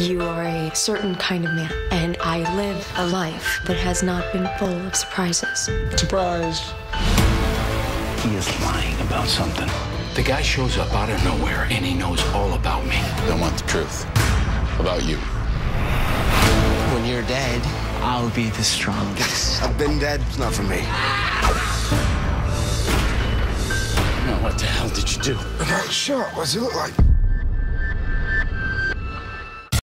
You are a certain kind of man, and I live a life that has not been full of surprises. Surprise. He is lying about something. The guy shows up out of nowhere and he knows all about me. I want the truth about you. When you're dead, I'll be the strongest. I've been dead. It's not for me. Now, what the hell did you do? I got shot. What does he look like?